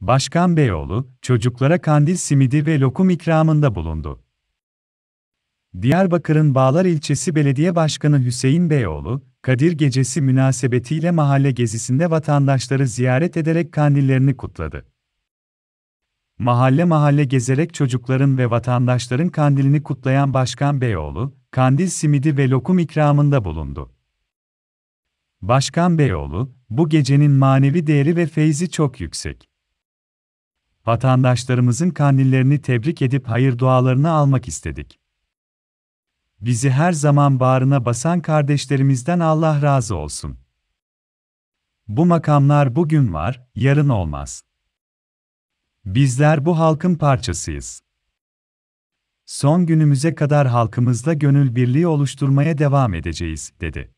Başkan Beyoğlu, çocuklara kandil simidi ve lokum ikramında bulundu. Diyarbakır'ın Bağlar İlçesi Belediye Başkanı Hüseyin Beyoğlu, Kadir Gecesi münasebetiyle mahalle gezisinde vatandaşları ziyaret ederek kandillerini kutladı. Mahalle mahalle gezerek çocukların ve vatandaşların kandilini kutlayan Başkan Beyoğlu, kandil simidi ve lokum ikramında bulundu. Başkan Beyoğlu, bu gecenin manevi değeri ve feyzi çok yüksek. Vatandaşlarımızın kandillerini tebrik edip hayır dualarını almak istedik. Bizi her zaman bağrına basan kardeşlerimizden Allah razı olsun. Bu makamlar bugün var, yarın olmaz. Bizler bu halkın parçasıyız. Son günümüze kadar halkımızla gönül birliği oluşturmaya devam edeceğiz, dedi.